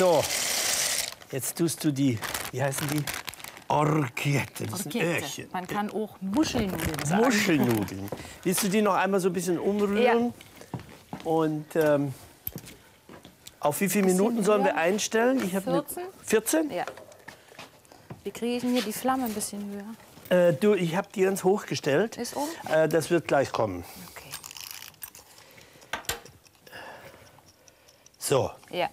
So, jetzt tust du die, wie heißen die? Orchette. Das. Öhrchen. Man kann auch Muschelnudeln sagen. Muschelnudeln. Willst du die noch einmal so ein bisschen umrühren? Und ähm, auf wie viele Minuten sollen wir einstellen? Ich hab ne- 14? 14? Ja. Wie kriege ich denn hier die Flamme ein bisschen höher? Äh, du, ich habe die ganz hochgestellt. Ist oben? Äh, das wird gleich kommen. Okay. So, Ja.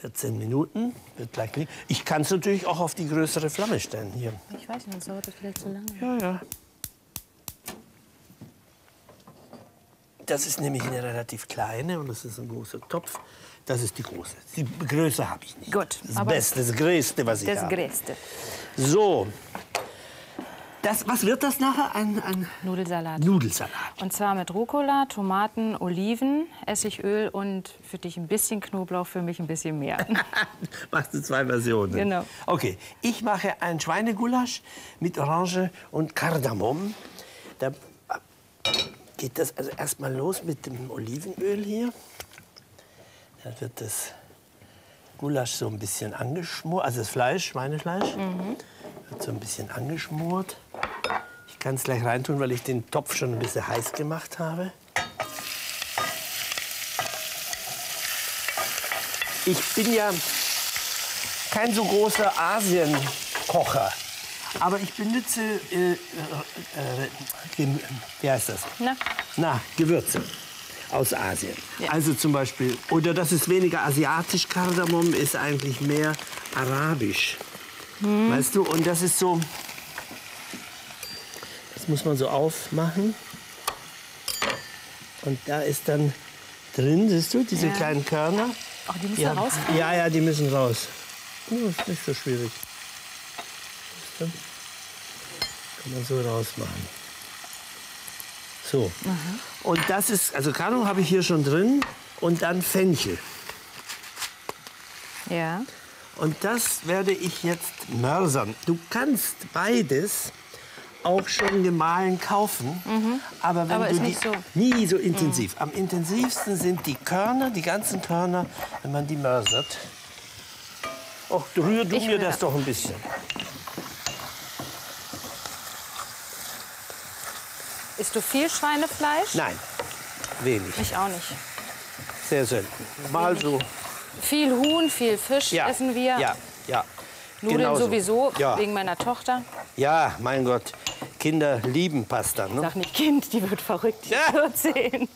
14 Minuten wird gleich. liegen. Ich kann es natürlich auch auf die größere Flamme stellen hier. Ich weiß nicht, das dauert das vielleicht zu lange. Ja, ja. Das ist nämlich eine relativ kleine und das ist ein großer Topf. Das ist die große. Die Größe habe ich nicht. Gut, Das Beste, das Größte, was ich Das habe. Größte. So. Das, was wird das nachher? Ein, ein Nudelsalat. Nudelsalat. Und zwar mit Rucola, Tomaten, Oliven, Essigöl und für dich ein bisschen Knoblauch, für mich ein bisschen mehr. Machst du zwei Versionen? Genau. Okay, ich mache ein Schweinegulasch mit Orange und Kardamom. Da geht das also erstmal los mit dem Olivenöl hier. Dann wird das Gulasch so ein bisschen angeschmort, also das Fleisch, Schweinefleisch, wird so ein bisschen angeschmort. Ich kann es gleich reintun, weil ich den Topf schon ein bisschen heiß gemacht habe. Ich bin ja kein so großer Asienkocher. Aber ich benutze, äh, äh, äh, wie heißt das? Na? Na, Gewürze aus Asien. Ja. Also zum Beispiel, oder das ist weniger asiatisch, Kardamom ist eigentlich mehr arabisch. Weißt du, und das ist so, das muss man so aufmachen. Und da ist dann drin, siehst du, diese Ja. kleinen Körner. Ach, die müssen Ja, raus. ja, ja, die müssen raus. Oh, ist nicht so schwierig. Kann man so rausmachen. So. Und das ist, also Kano habe ich hier schon drin. Und dann Fenchel. Ja. Und das werde ich jetzt mörsern. Du kannst beides auch schon gemahlen kaufen. Aber wenn Aber du ist die, nicht so- nie so intensiv. Am intensivsten sind die Körner, die ganzen Körner, wenn man die mörsert. Och, rühr du Ich mir das doch ein bisschen. Isst du viel Schweinefleisch? Nein, wenig. Ich auch nicht. Sehr selten. Mal so. Viel Huhn, viel Fisch Ja. essen wir. Ja, ja. Nudeln Genauso. sowieso, Ja. wegen meiner Tochter. Ja, mein Gott. Kinder lieben Pasta. Ne? Sag nicht Kind, die wird verrückt. Die Ja. ist 14.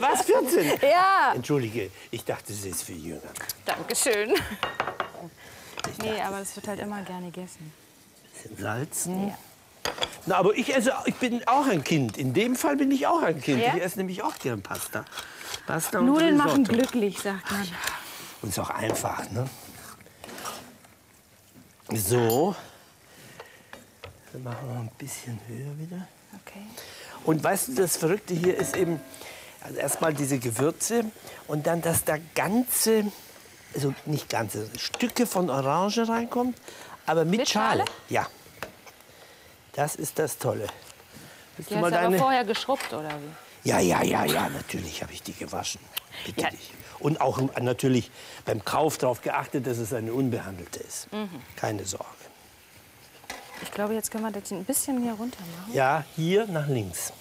Was, 14? Ja. Entschuldige, ich dachte, sie ist viel jünger. Dankeschön. Nee, aber es wird halt immer gerne gegessen. Bisschen salzen. Ja. Na, aber ich esse, ich bin auch ein Kind. In dem Fall bin ich auch ein Kind. Ja? Ich esse nämlich auch gern Pasta. Pasta und Nudeln machen glücklich, sagt man. Und ist auch einfach, ne? So. Dann machen wir ein bisschen höher wieder. Okay. Und weißt du, das Verrückte hier ist eben, also erstmal diese Gewürze und dann, dass da ganze, also nicht ganze, Stücke von Orange reinkommt, aber mit, Mit Schale. Schale? Ja. Das ist das Tolle. Willst Die du hast du deine? vorher geschrubbt, oder wie? Ja, ja, ja, ja, natürlich habe ich die gewaschen. Bitte Ja. dich. Und auch natürlich beim Kauf darauf geachtet, dass es eine unbehandelte ist. Mhm. Keine Sorge. Ich glaube, jetzt können wir das ein bisschen hier runter machen. Ja, hier nach links.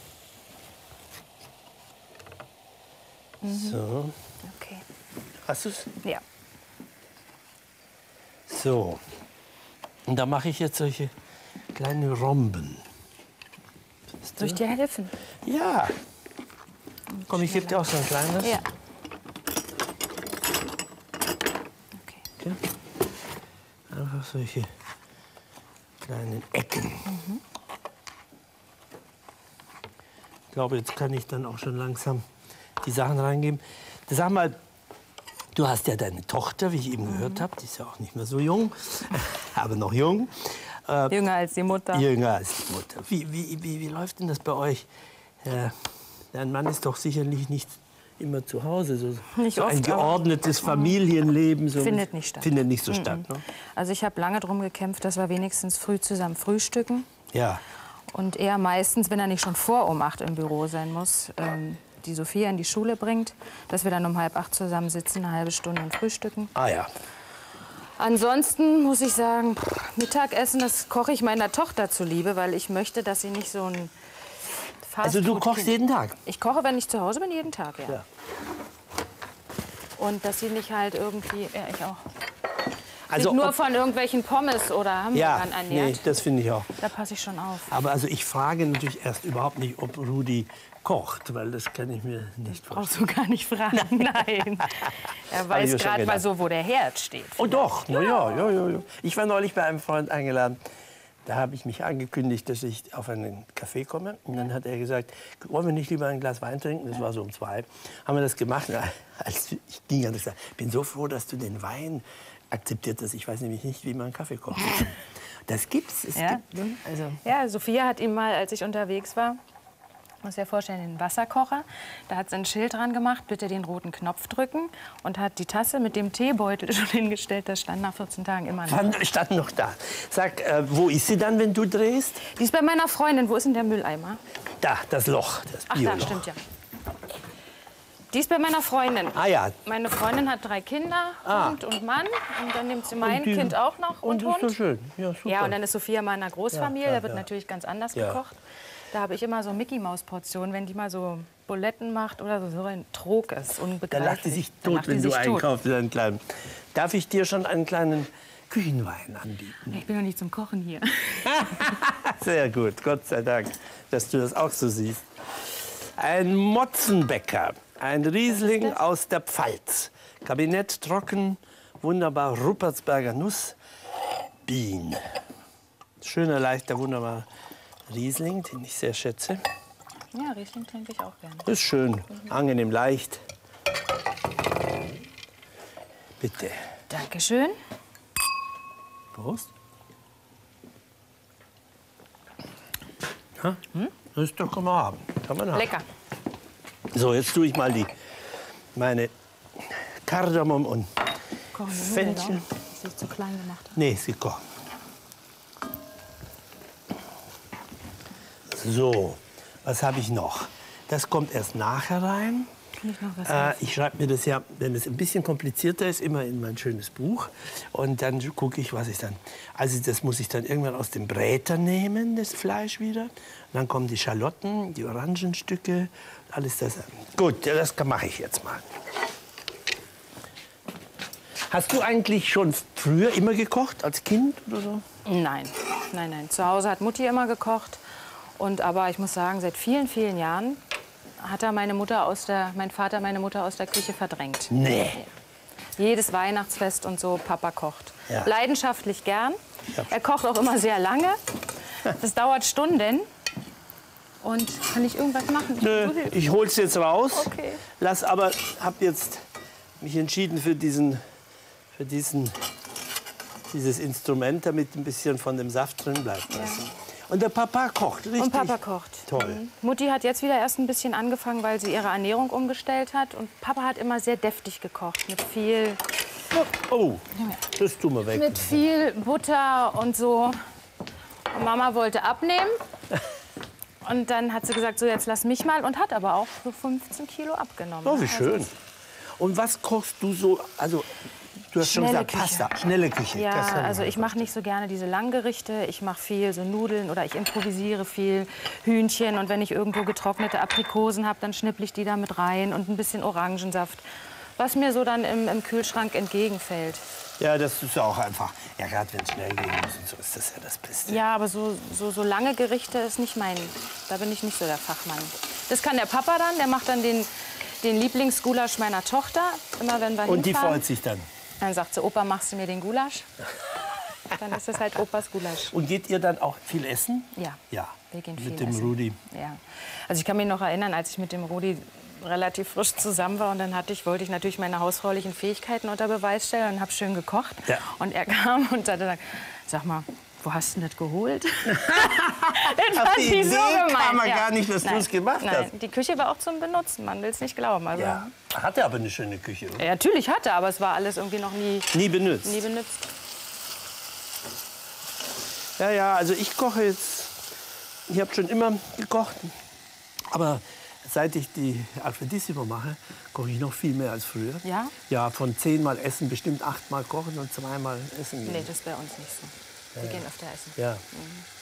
So, Okay. hast du es? Ja. So. Und da mache ich jetzt solche kleine Romben. Soll ich dir helfen? Ja. Komm, ich gebe dir auch so ein kleines. Ja. Okay. Einfach solche kleinen Ecken. Ich glaube, jetzt kann ich dann auch schon langsam die Sachen reingeben. Sag mal, du hast ja deine Tochter, wie ich eben gehört habe. Die ist ja auch nicht mehr so jung, aber noch jung. Äh, Jünger als die Mutter. Jünger als die Mutter. Wie, wie, wie, wie läuft denn das bei euch? Äh, dein Mann ist doch sicherlich nicht immer zu Hause. So, so ein geordnetes Familienleben. So Findet nicht statt. Findet nicht so statt. Ne? Also ich habe lange darum gekämpft, dass wir wenigstens früh zusammen frühstücken. Ja. Und er meistens, wenn er nicht schon vor um 8 im Büro sein muss, ähm, die Sophia in die Schule bringt, dass wir dann um halb acht zusammen sitzen, eine halbe Stunde und frühstücken. Ah ja. Ansonsten muss ich sagen, Mittagessen, das koche ich meiner Tochter zuliebe, weil ich möchte, dass sie nicht so ein Also du kochst Fastfood-Kind- jeden Tag? Ich koche, wenn ich zu Hause bin, jeden Tag, ja. Ja. Und dass sie nicht halt irgendwie, ja, ich auch, Also nur von irgendwelchen Pommes oder ja, Hamburgern nee, ernährt. das finde ich auch. Da passe ich schon auf. Aber also ich frage natürlich erst überhaupt nicht, ob Rudi kocht, weil das kann ich mir nicht vorstellen. Brauchst du gar nicht fragen, nein. Er weiß gerade mal so, wo der Herd steht. Oh doch, na ja, ja, ja, ja. Ich war neulich bei einem Freund eingeladen. Da habe ich mich angekündigt, dass ich auf einen Café komme. Und dann hat er gesagt, wollen wir nicht lieber ein Glas Wein trinken? Das war so um zwei. Haben wir das gemacht. Als ich ging, hat er gesagt, bin so froh, dass du den Wein akzeptiert hast. Ich weiß nämlich nicht, wie man Kaffee kocht. Das gibt's. Es Ja. gibt, also, Ja, Sophia hat ihm mal, als ich unterwegs war, muss ja vorstellen, den Wasserkocher. Da hat sie ein Schild dran gemacht, bitte den roten Knopf drücken und hat die Tasse mit dem Teebeutel schon hingestellt. Das stand nach 14 Tagen immer noch. Stand noch da? Sag, äh, wo ist sie dann, wenn du drehst? Die ist bei meiner Freundin. Wo ist denn der Mülleimer? Da, das Loch, das Ach, da, stimmt ja. Die ist bei meiner Freundin. Ah ja, Meine Freundin hat drei Kinder, Ah. Hund und Mann. Und dann nimmt sie mein die- Kind auch noch und, und so Hund. schön. Ja, super. Ja, und dann ist Sophia mal in einer Großfamilie, Ja, ja, da wird natürlich ganz anders gekocht. Da habe ich immer so Mickey Maus Portionen, wenn die mal so Buletten macht oder so, so ein Trog ist, Da lacht die sich tot, wenn du einkaufst. Einen kleinen. Darf ich dir schon einen kleinen Küchenwein anbieten? Ich bin noch nicht zum Kochen hier. Sehr gut, Gott sei Dank, dass du das auch so siehst. Ein Motzenbäcker, ein Riesling aus der Pfalz. Kabinett trocken, wunderbar Ruppertsberger Nuss, Bien. Schöner, leichter, wunderbar Riesling, den ich sehr schätze. Ja, Riesling trinke ich auch gerne. Ist schön, angenehm leicht. Bitte. Dankeschön. Prost. Ja, das doch kann man haben. Kann man haben. Lecker. So, jetzt tue ich mal die, meine Kardamom und Kochen wir Fenchel. Auch, die ich zu klein gemacht. Nee, sie kochen. So, was habe ich noch? Das kommt erst nachher rein. Kann ich noch was Äh, ich schreibe mir das ja, wenn es ein bisschen komplizierter ist, immer in mein schönes Buch. Und dann gucke ich, was ich dann. Also, das muss ich dann irgendwann aus dem Bräter nehmen, das Fleisch wieder. Und dann kommen die Schalotten, die Orangenstücke, alles das. Gut, das mache ich jetzt mal. Hast du eigentlich schon früher immer gekocht, als Kind oder so? Nein, nein, nein. Zu Hause hat Mutti immer gekocht. Und aber ich muss sagen, seit vielen, vielen Jahren hat er meine Mutter aus der, mein Vater meine Mutter aus der Küche verdrängt. Nee. Jedes Weihnachtsfest und so, Papa kocht. Ja. Leidenschaftlich gern. Ja. Er kocht auch immer sehr lange. Das dauert Stunden. Und kann ich irgendwas machen? Ich Nö, ich hol's jetzt raus. Okay. Lass aber, hab jetzt mich entschieden für diesen, für diesen, dieses Instrument, damit ein bisschen von dem Saft drin bleibt. weißt du. Und der Papa kocht, richtig? Und Papa kocht. Toll. Mhm. Mutti hat jetzt wieder erst ein bisschen angefangen, weil sie ihre Ernährung umgestellt hat. Und Papa hat immer sehr deftig gekocht. Mit viel, Oh, das tun wir weg. mit viel Butter und so. Und Mama wollte abnehmen. Und dann hat sie gesagt, so jetzt lass mich mal. Und hat aber auch so 15 Kilo abgenommen. Oh, wie Also schön. Und was kochst du so? Also, du hast schon Schnelle gesagt, Küche. Pasta, schnelle Küche. Ja, also ich mache nicht so gerne diese Langgerichte. Ich mache viel so Nudeln oder ich improvisiere viel Hühnchen. Und wenn ich irgendwo getrocknete Aprikosen habe, dann schnipple ich die da mit rein und ein bisschen Orangensaft. Was mir so dann im, im Kühlschrank entgegenfällt. Ja, das ist ja auch einfach. Ja, gerade wenn es schnell gehen muss und so, ist das ja das Beste. Ja, aber so, so, so lange Gerichte ist nicht mein. Da bin ich nicht so der Fachmann. Das kann der Papa dann. Der macht dann den, den Lieblingsgulasch meiner Tochter. Immer wenn wir Und die hinfahren. freut sich dann. Dann sagt sie, Opa, machst du mir den Gulasch? Dann ist es halt Opas Gulasch. Und geht ihr dann auch viel essen? Ja. Ja. Wir gehen viel Mit dem essen. Rudi. Ja. Also ich kann mich noch erinnern, als ich mit dem Rudi relativ frisch zusammen war und dann hatte ich, wollte ich natürlich meine hausfraulichen Fähigkeiten unter Beweis stellen und habe schön gekocht. Ja. Und er kam und hat gesagt, sag mal, wo hast du das geholt? das Auf die Idee kam er gar nicht, dass du es gemacht nein. hast. Die Küche war auch zum Benutzen, man will es nicht glauben. Also, Ja. Hat er aber eine schöne Küche. Oder? ja, natürlich hatte, aber es war alles irgendwie noch nie, Nie benutzt. nie benutzt. Ja, ja, also ich koche jetzt. Ich habe schon immer gekocht. Aber seit ich die Alfredissimo mache, koche ich noch viel mehr als früher. Ja? Ja, von zehnmal essen bestimmt achtmal kochen und zweimal essen. Nee, das ist bei uns nicht so. Wir gehen öfter essen. Ja.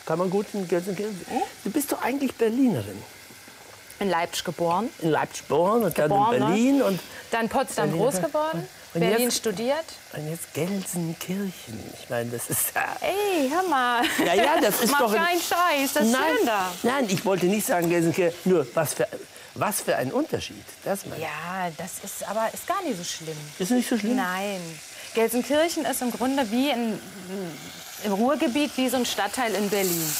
Kann man gut in Gelsenkirchen. Du bist doch eigentlich Berlinerin. In Leipzig geboren, In Leipzig geboren und Geboren, dann ne? in Berlin und, dann Potsdam Berlin. groß geworden, Und Berlin jetzt- studiert. und jetzt Gelsenkirchen. Ich meine, das ist ja. Ey, hör mal. Ja, ja, das ist Mach doch ein- keinen Scheiß, das ist nein, schön da. nein, ich wollte nicht sagen Gelsenkirchen. Nur was für, was für ein Unterschied. Das meine. Ja, das ist aber ist gar nicht so schlimm. Ist nicht so schlimm. Nein. Gelsenkirchen ist im Grunde wie in, im Ruhrgebiet wie so ein Stadtteil in Berlin.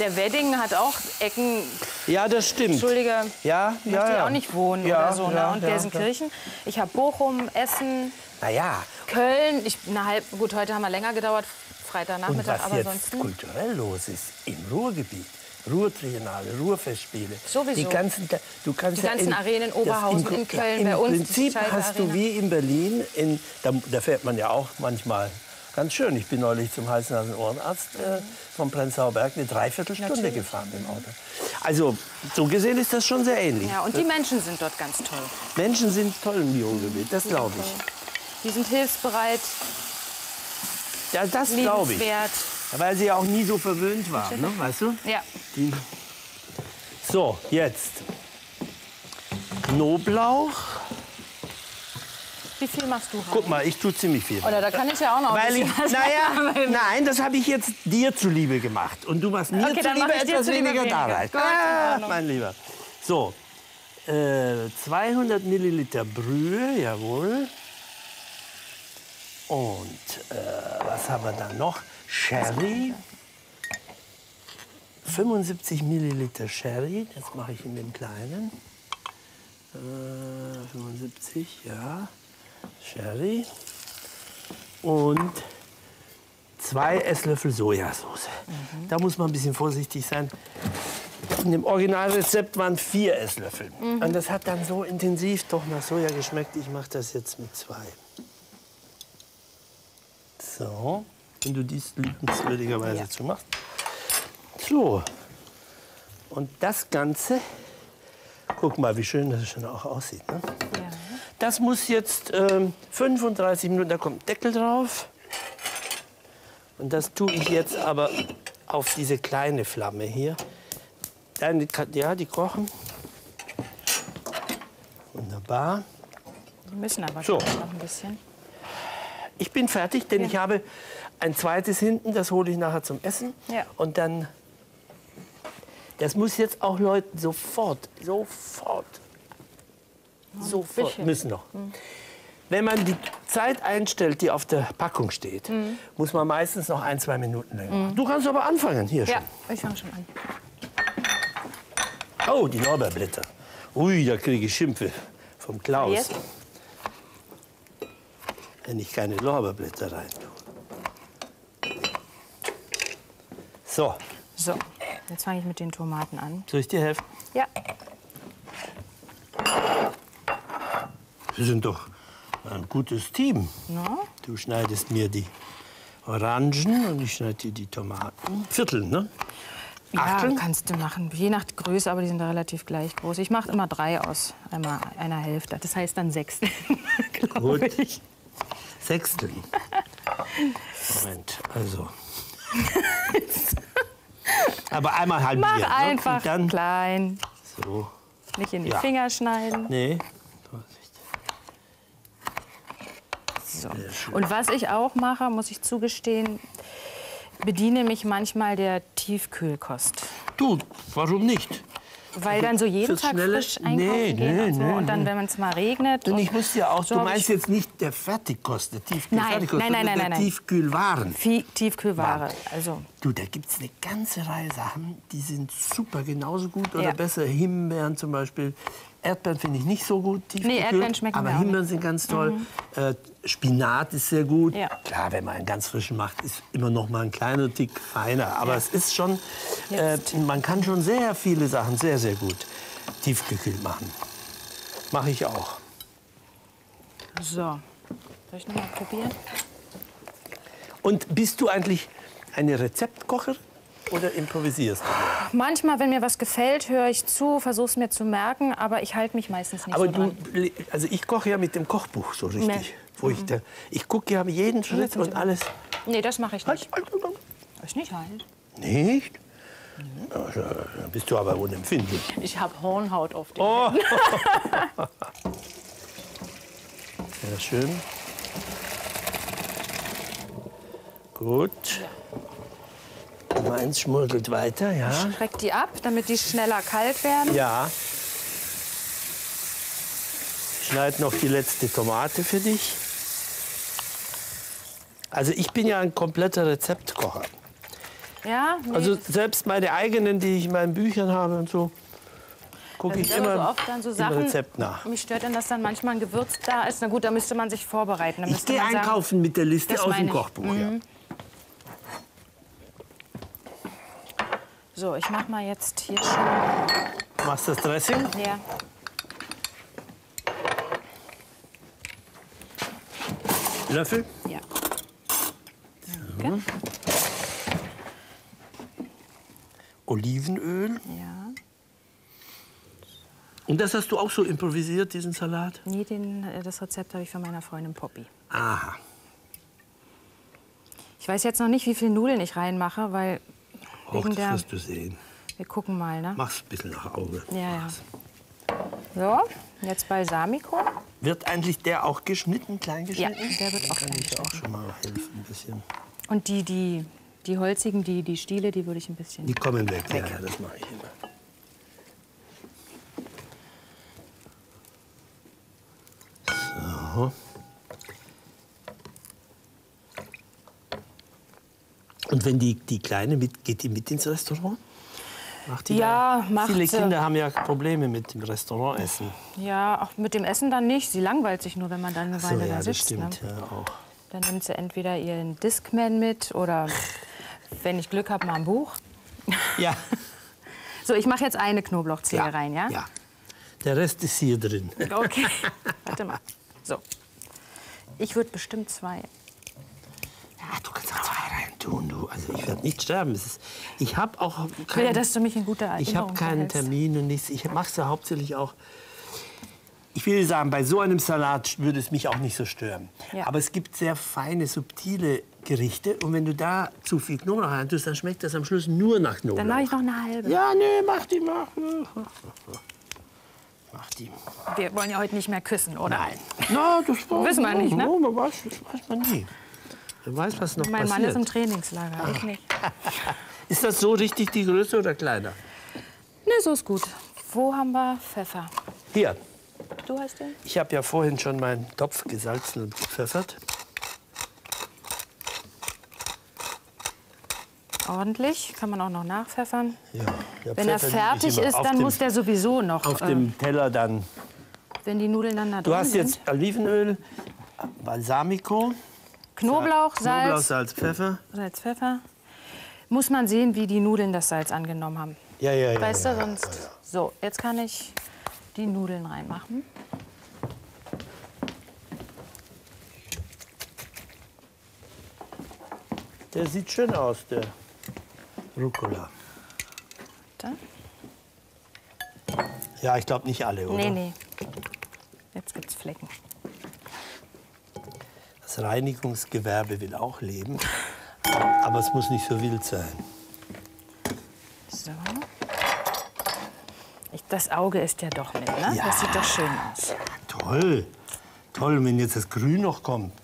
Der Wedding hat auch Ecken, Ja, das stimmt. Entschuldige, Ja, möchte ja, ja ja. auch nicht wohnen Ja, oder so. Ne? ja, Und ja, Gelsenkirchen, ich habe Bochum, Essen, Na ja, Köln. Ich, eine halb, gut, heute haben wir länger gedauert, und Freitagnachmittag, was aber jetzt sonst. kulturell los ist im Ruhrgebiet. Ruhrtriennale, Ruhrfestspiele. Sowieso. Die ganzen, du kannst Die ja ganzen in, Arenen, Oberhausen, Gru- in Köln, Im bei uns die Prinzip hast du wie in Berlin, in, da, da fährt man ja auch manchmal ganz schön. Ich bin neulich zum Hals-Nasen-Ohrenarzt äh, vom Prenzlauer Berg eine Dreiviertelstunde Natürlich. gefahren im Auto. Also so gesehen ist das schon sehr ähnlich. Ja, und die Menschen sind dort ganz toll. Menschen sind toll im Ruhrgebiet, das glaube ich. Die sind hilfsbereit, Ja, das glaube ich. Weil sie ja auch nie so verwöhnt waren, ne? weißt du? Ja, Die so, jetzt. Knoblauch. Wie viel machst du rein? Guck mal, ich tue ziemlich viel. Oder da kann ich ja auch noch Weil ich, naja, nein, das habe ich jetzt dir zuliebe gemacht. Und du machst mir Okay, dann zuliebe etwas zuliebe weniger da weniger. rein. Gut, in Ah, mein Lieber. So, äh, 200 Milliliter Brühe, jawohl. Und äh, was haben wir da noch? Sherry. 75 Milliliter Sherry, das mache ich in dem kleinen. Äh, 75, ja. Sherry. Und zwei Esslöffel Sojasauce. Da muss man ein bisschen vorsichtig sein. In dem Originalrezept waren vier Esslöffel. Und das hat dann so intensiv doch nach Soja geschmeckt. Ich mache das jetzt mit zwei. So, wenn du dies liebenswürdigerweise Ja. zumachst. So. Und das Ganze, guck mal, wie schön das schon auch aussieht. Ne? Ja. Das muss jetzt ähm, 35 Minuten, da kommt Deckel drauf. Und das tue ich jetzt aber auf diese kleine Flamme hier. Dann, ja, die kochen. Wunderbar. Die müssen aber So. schon noch ein bisschen. Ich bin fertig, denn ich habe ein zweites hinten, das hole ich nachher zum Essen. Ja. Und dann, das muss jetzt auch Leuten sofort, sofort, bisschen. müssen noch. Hm. Wenn man die Zeit einstellt, die auf der Packung steht, Hm. muss man meistens noch ein, zwei Minuten länger. machen. Du kannst aber anfangen, hier Ja, ich fange schon an. schon. Oh, die Lorbeerblätter. Ui, da kriege ich Schimpfe vom Klaus. Jetzt? Wenn ich keine Lorbeerblätter rein tue. So, So, jetzt fange ich mit den Tomaten an. soll ich dir helfen? Ja, Wir sind doch ein gutes Team. no? Du schneidest mir die Orangen und ich schneide dir die Tomaten. Viertel, ne? ja Achteln? kannst du machen. Je nach Größe, aber die sind relativ gleich groß. Ich mache immer drei aus einmal einer Hälfte. Das heißt dann sechs, glaube Gut. ich. Sechstel. Moment, also. Aber einmal halbieren. Mach ne? einfach Und dann klein, so. nicht in die Ja. Finger schneiden. Nee. Vorsicht. So. Und was ich auch mache, muss ich zugestehen, bediene mich manchmal der Tiefkühlkost. Du, warum nicht? Weil dann so jeden Tag Schnelle? frisch einkaufen Nee, nee, und, so. nee, und dann, wenn es mal regnet. Und ich muss dir auch, so du meinst jetzt nicht der Fertigkost, der Tiefkühl Nein, nein, nein, nein, der nein. Tiefkühlwaren. Tiefkühlware. Also Du, da gibt es eine ganze Reihe Sachen, die sind super, genauso gut oder Ja. besser. Himbeeren zum Beispiel. Erdbeeren finde ich nicht so gut. tiefgekühlt, Erdbeeren schmecken Aber Mhm. Himbeeren sind ganz toll. Äh, Spinat ist sehr gut. Ja. Klar, wenn man einen ganz frischen macht, ist immer noch mal ein kleiner Tick feiner. Aber es ist schon, äh, man kann schon sehr viele Sachen sehr, sehr gut tiefgekühlt machen. Mache ich auch. so. Soll ich noch mal probieren? Und bist du eigentlich eine Rezeptkocherin oder improvisierst du? Manchmal, wenn mir was gefällt, höre ich zu, versuche es mir zu merken, aber ich halte mich meistens nicht Aber so du, dran. also ich koche ja mit dem Kochbuch so richtig. Nee. Wo ich, da, ich gucke ja jeden Schritt und alles. Nee, das mache ich nicht. Ist nicht halt. Nicht? Also, da bist du aber unempfindlich. Ich habe Hornhaut auf dem. Oh. Sehr schön. Gut. Meins schmurgelt weiter, ja. Schreckt die ab, damit die schneller kalt werden. Ja. Schneid noch die letzte Tomate für dich. Also ich bin ja ein kompletter Rezeptkocher. Ja, nee, Also selbst meine eigenen, die ich in meinen Büchern habe und so, gucke ich immer so oft dann so im Sachen. Rezept nach. Mich stört dann, dass dann manchmal ein Gewürz da ist. Na gut, da müsste man sich vorbereiten. Da Ich müsste gehe man sagen- einkaufen mit der Liste aus dem ich. Mhm. Kochbuch. Ja. So, ich mache mal jetzt hier schon. Machst das Dressing? Ja. Löffel? ja. Okay. Olivenöl. Ja. Und das hast du auch so improvisiert, diesen Salat? Nee, den, äh, das Rezept habe ich von meiner Freundin Poppy. Aha. Ich weiß jetzt noch nicht, wie viel Nudeln ich reinmache, weil Och, das der. wirst du sehen. Wir gucken mal, ne? Mach's ein bisschen nach Auge. Ja, ja. So, jetzt Balsamico. Wird eigentlich der auch geschnitten, klein Ja, geschnitten? der wird auch Kann klein ich auch geschnitten. schon mal helfen ein bisschen. Und die, die, die holzigen, die, die Stiele, die würde ich ein bisschen. Die kommen weg. Ja, ja, das mache ich immer. Und wenn die, die Kleine mit, geht die mit ins Restaurant? Macht die Ja, da? macht Viele sie. Kinder haben ja Probleme mit dem Restaurantessen. Ja, auch mit dem Essen dann nicht. Sie langweilt sich nur, wenn man dann eine So, Weile ja, da das sitzt. stimmt Ne? ja auch. Dann nimmt sie entweder ihren Discman mit oder, wenn ich Glück habe, mal ein Buch. Ja. So, ich mache jetzt eine Knoblauchzehe rein, ja? Ja. Der Rest ist hier drin. Okay, warte mal. So. Ich würde bestimmt zwei. Ja, du kannst auch zwei rein tun, du. Also ich werde nicht sterben. Ist, ich habe auch Ich will ja, keinen, dass du mich in guter Erinnerung ich habe keinen behältst. Termin und nichts. Ich mache es ja hauptsächlich auch. Ich will sagen, bei so einem Salat würde es mich auch nicht so stören. Ja. Aber es gibt sehr feine, subtile Gerichte. Und wenn du da zu viel Knoblauch rein tust, dann schmeckt das am Schluss nur nach Knoblauch. Dann mache ich noch eine halbe. Ja, nee, mach die, mach. Mach die. Wir wollen ja heute nicht mehr küssen, oder? Nein. Na, das war, Wissen wir nicht, ne? Weiß, das weiß man nie. Wer weiß, was noch Mein Mann passiert. ist im Trainingslager. Ich nicht. Ist das so richtig die Größe oder kleiner? Ne, so ist gut. Wo haben wir Pfeffer? Hier, Du hast den? ich habe ja vorhin schon meinen Topf gesalzen und gepfeffert. Ordentlich. Kann man auch noch nachpfeffern. Ja, der Wenn er fertig ist, dann dem, muss der sowieso noch. auf äh, dem Teller dann. wenn die Nudeln dann da Du hast jetzt Olivenöl, Balsamico, Knoblauch, Knoblauch, Salz, Salz, Pfeffer. Salz, Pfeffer. Muss man sehen, wie die Nudeln das Salz angenommen haben. Ja, ja, ja. Weißt ja, du, sonst. So, jetzt kann ich die Nudeln reinmachen. Der sieht schön aus, der Rucola. Da. Ja, ich glaube nicht alle, oder? Nee, nee. Jetzt gibt's Flecken. Das Reinigungsgewerbe will auch leben. Aber es muss nicht so wild sein. So. Ich, das Auge ist ja doch mit, ne? Ja. Das sieht doch schön aus. Toll. Toll, wenn jetzt das Grün noch kommt.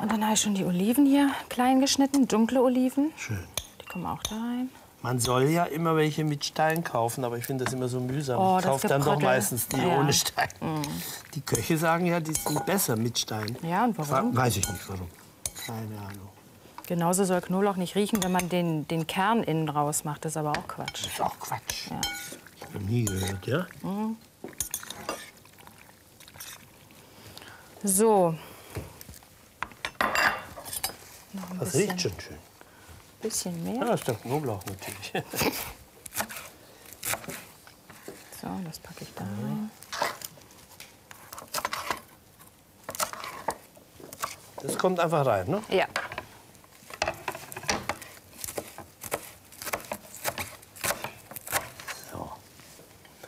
Und dann habe ich schon die Oliven hier klein geschnitten, dunkle Oliven. Schön. Die kommen auch da rein. Man soll ja immer welche mit Stein kaufen, aber ich finde das immer so mühsam. Oh, ich kaufe dann doch meistens die Ja. Mhm. ohne Stein. Die Köche sagen ja, die sind besser mit Stein. Ja, und warum? Weiß ich nicht warum. Keine Ahnung. Genauso soll Knoblauch nicht riechen, wenn man den, den Kern innen raus macht. Das ist aber auch Quatsch. Das ist auch Quatsch. Ja. Ich habe nie gehört, ja? So. Noch ein Das bisschen, riecht schon schön bisschen mehr. Ja, ist der Knoblauch natürlich. so, das packe ich da mhm. rein. Das kommt einfach rein, ne? Ja. So.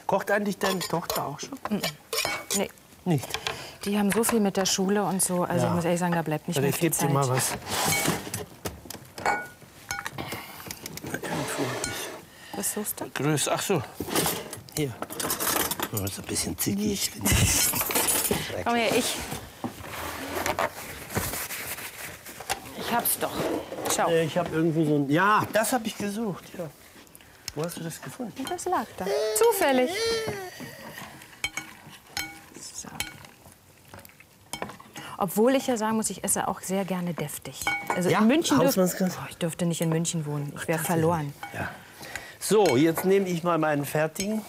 Kocht eigentlich deine Tochter auch schon? Mhm. Nee. Nicht? Die haben so viel mit der Schule und so. Also ja. ich muss ehrlich sagen, da bleibt nicht also, mehr viel Zeit. Dir mal was. Suchst du? Größe. Ach so. Hier. Oh, ist ein bisschen zickig. Komm her, ich. Ich hab's doch. Schau, Äh, Ich habe irgendwo so ein. Ja, das habe ich gesucht. Ja. Wo hast du das gefunden? das lag da. Zufällig. So. Obwohl ich ja sagen muss, ich esse auch sehr gerne deftig. Also Ja, in München dürf, Hausmannsgans? oh, ich dürfte nicht in München wohnen. Ich wäre verloren. Ja. So, jetzt nehme ich mal meinen fertigen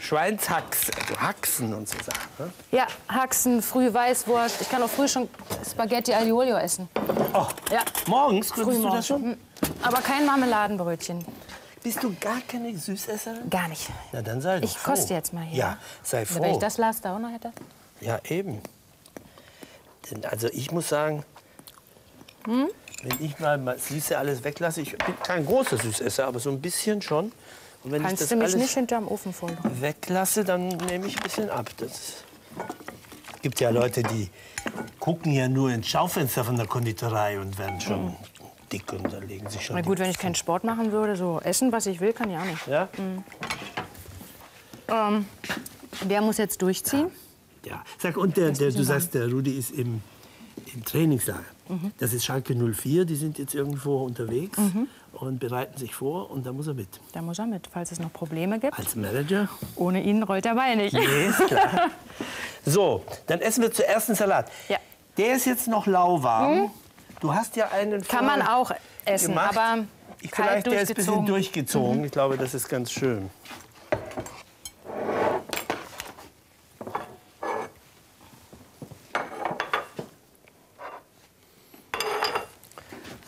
Schweinshax, also Haxen und so Sachen. Ne? Ja, Haxen, früh Weißwurst. Ich kann auch früh schon Spaghetti Aglio Olio essen. Oh, Ja, morgens würdest du das schon? Aber kein Marmeladenbrötchen. Bist du gar keine Süßesserin? Gar nicht. Na, dann sei doch Ich froh. koste jetzt mal hier. Ja, sei Wenn ich froh. das Last da auch noch hätte. Ja, eben. Denn, also ich muss sagen, Hm? Wenn ich mal das Süße alles weglasse, ich bin kein großer Süßesser, aber so ein bisschen schon. Und wenn ich Kannst das du mich alles nicht hinterm Ofen folgen. weglasse, dann nehme ich ein bisschen ab. Das gibt ja Leute, die gucken ja nur ins Schaufenster von der Konditorei und werden schon dick und dann legen sich schon Na gut, wenn ich keinen Sport machen würde, so essen, was ich will, kann ich auch nicht. Ja? Der muss jetzt durchziehen. Ja. Sag, und der, der, du sagst, der Rudi ist im, im Trainingslager. Mhm. Das ist Schalke 04, die sind jetzt irgendwo unterwegs und bereiten sich vor und da muss er mit. Da muss er mit, falls es noch Probleme gibt. Als Manager. Ohne ihn rollt der Bein nicht. Nee, ist klar. so, dann essen wir zuerst einen Salat. Ja. Der ist jetzt noch lauwarm. Du hast ja einen Kann man auch essen, gemacht. aber ich, vielleicht der ist ein bisschen durchgezogen. durchgezogen. Ich glaube, das ist ganz schön.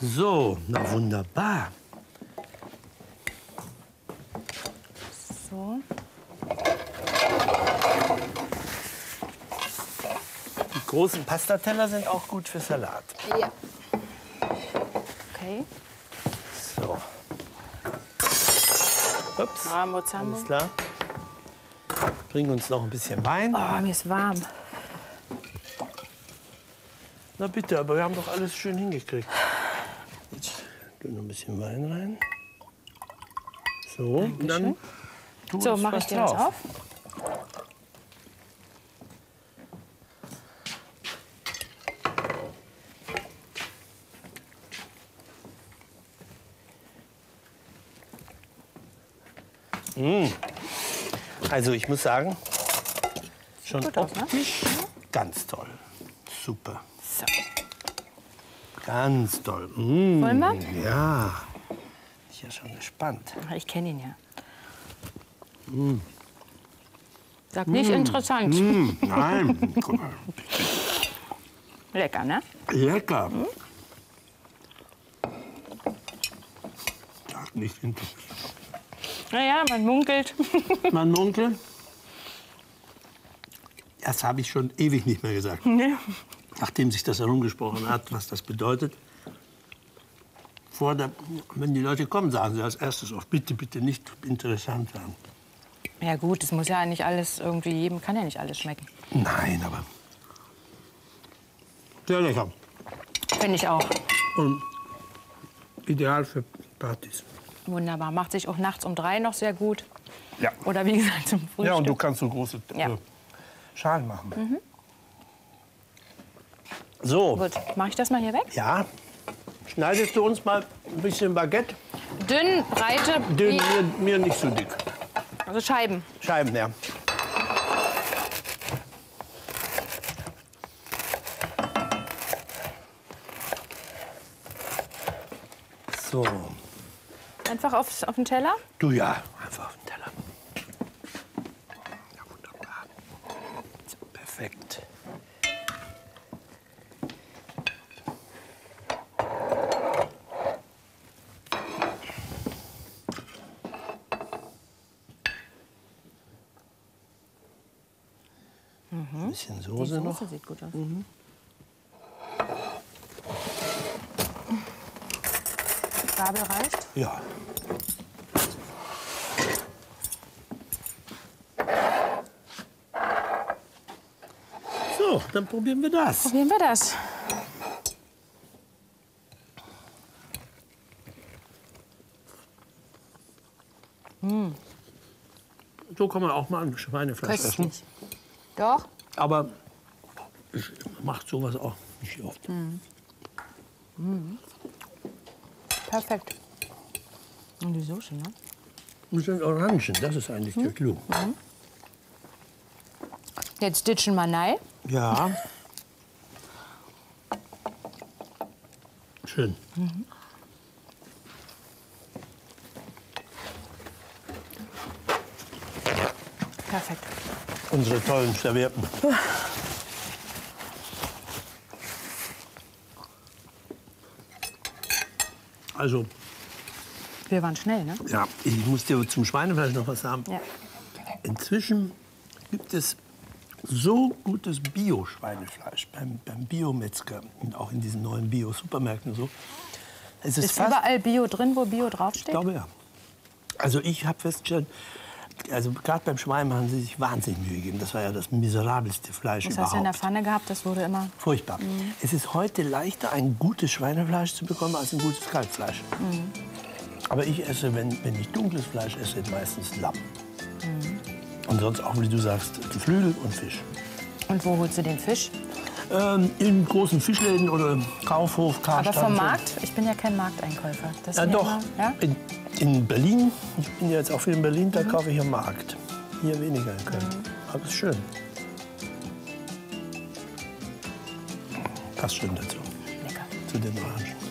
So, na wunderbar. So. Die großen Pastateller sind auch gut für Salat. Ja. Okay. So. Ups. Zambo. Alles klar. Bringen uns noch ein bisschen Wein. Oh, mir ist warm. Na bitte, aber wir haben doch alles schön hingekriegt. Jetzt tu noch ein bisschen Wein rein. So, und dann tu So, mache ich das drauf. auf. Also ich muss sagen, schon gut aus, ne? optisch ganz toll. Super, So. Ganz toll. Mm, Wollen wir? ja, ich bin ja schon gespannt. Ich kenne ihn ja. Sag nicht interessant. Mm, nein, guck mal. Lecker, ne? lecker. Sag nicht interessant. Naja, man munkelt. Mein Onkel, das habe ich schon ewig nicht mehr gesagt. Nee. Nachdem sich das herumgesprochen hat, was das bedeutet. Vor der, wenn die Leute kommen, sagen sie als erstes auch bitte, bitte nicht interessant sagen. Ja gut, es muss ja nicht alles irgendwie jedem, kann ja nicht alles schmecken. Nein, aber sehr lecker. Finde ich auch. Und ideal für Partys. Wunderbar. Macht sich auch nachts um drei noch sehr gut. Ja. Oder wie gesagt zum Frühstück. Ja, und du kannst so große Ja. Schalen machen. So, Gut, mache ich das mal hier weg? ja. Schneidest du uns mal ein bisschen Baguette? Dünn, breite, Dünn, mir, mir nicht so dick. also Scheiben. Scheiben, ja. So, Einfach aufs, auf den Teller. du ja, einfach auf den Teller. Ja, wunderbar. Perfekt. bisschen Soße, Soße noch. sieht gut aus. Mhm. Gabel reicht? Ja. So, dann probieren wir das. Probieren wir das. So kann man auch mal an Schweinefleisch essen. Köstlich. Doch. Aber ich mache sowas auch nicht oft. Perfekt. Und die Soße, ne? Das sind Orangen, das ist eigentlich der Clou. Jetzt ditchen wir rein. Ja. Schön. Perfekt. Unsere tollen Servietten. Also, Wir waren schnell, ne? ja, ich muss dir zum Schweinefleisch noch was sagen. Ja. Inzwischen gibt es so gutes Bio-Schweinefleisch beim, beim Biometzger und auch in diesen neuen Bio-Supermärkten und so. Es ist, Ist überall Bio drin, wo Bio ich draufsteht? glaube ja. Also ich habe festgestellt, also gerade beim Schwein haben sie sich wahnsinnig Mühe gegeben. Das war ja das miserabelste Fleisch Das hast überhaupt. du in der Pfanne gehabt, das wurde immer. Furchtbar. Es ist heute leichter, ein gutes Schweinefleisch zu bekommen, als ein gutes Kalbfleisch. Aber ich esse, wenn, wenn ich dunkles Fleisch esse, meistens Lamm. Und sonst auch, wie du sagst, Geflügel und Fisch. Und wo holst du den Fisch? Ähm, in großen Fischläden oder Kaufhof, Aber Karstadt. vom und so. Markt? Ich bin ja kein Markteinkäufer. Das Ja, doch. Immer, ja? In, in Berlin, ich bin ja jetzt auch viel in Berlin, da kaufe ich am Markt. Hier weniger in Köln. Aber ist schön. Passt schön dazu, Lecker. zu den Orangen.